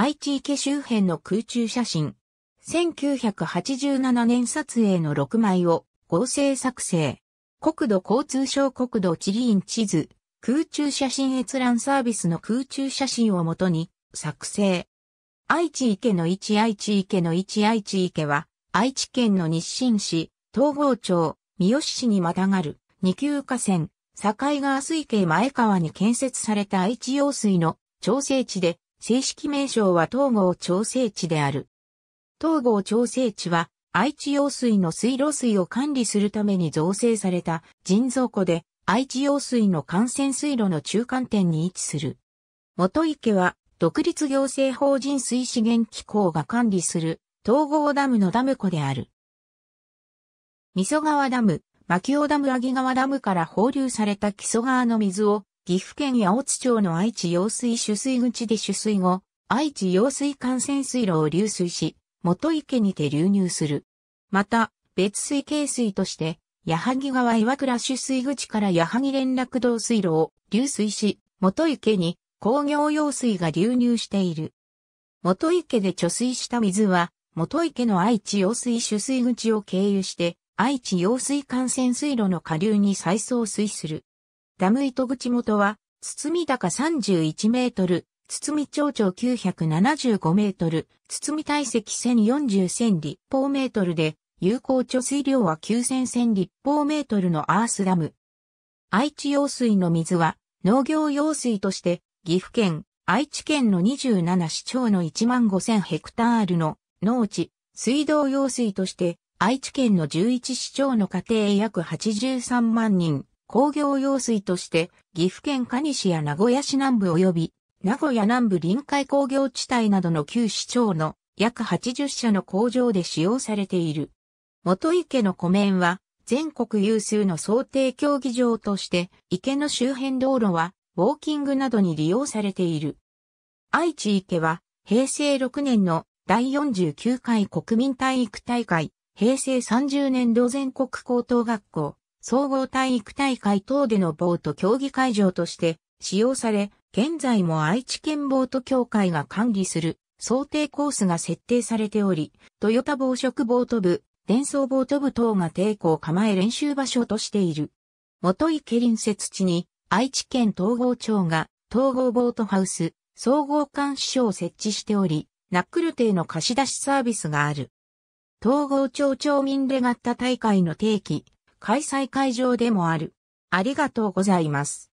愛知池周辺の空中写真。1987年撮影の6枚を合成作成。国土交通省国土地理院地図、空中写真閲覧サービスの空中写真をもとに作成。愛知池の位置愛知池の位置愛知池は、愛知県の日清市、東郷町、三好市にまたがる、二級河川、境川水系前川に建設された愛知用水の調整地で、正式名称は東郷調整地である。東郷調整地は、愛知用水の水路水を管理するために造成された人造湖で、愛知用水の幹線水路の中間点に位置する。元池は、独立行政法人水資源機構が管理する統合ダムのダム湖である。味噌川ダム、牧尾ダム上川ダムから放流された木曽川の水を岐阜県八百津町の愛知用水取水口で取水後、愛知用水幹線水路を流水し、元池にて流入する。また、別水系水として、矢作川岩倉取水口から矢作連絡道水路を流水し、元池に工業用水が流入している。元池で貯水した水は、元池の愛知用水取水口を経由して、愛知用水幹線水路の下流に再送水する。ダム糸口元は、包み高31メートル、包み町長975メートル、包み体積1040千立方メートルで、有効貯水量は9000千立方メートルのアースダム。愛知用水の水は農業用水として岐阜県、愛知県の27市町の1万5000ヘクタールの農地、水道用水として愛知県の11市町の家庭約83万人、工業用水として岐阜県蟹市や名古屋市南部及び名古屋南部臨海工業地帯などの旧市町の約80社の工場で使用されている。元池の湖面は全国有数の想定競技場として池の周辺道路はウォーキングなどに利用されている。愛知池は平成6年の第49回国民体育大会、平成30年度全国高等学校、総合体育大会等でのボート競技会場として使用され、現在も愛知県ボート協会が管理する想定コースが設定されており、トヨタ暴食ボート部、伝送ボート部等が抵抗を構え練習場所としている。元池隣接地に愛知県東郷町が統合ボートハウス総合監視所を設置しており、ナックル艇の貸し出しサービスがある。統合町町民レガッタ大会の定期、開催会場でもある。ありがとうございます。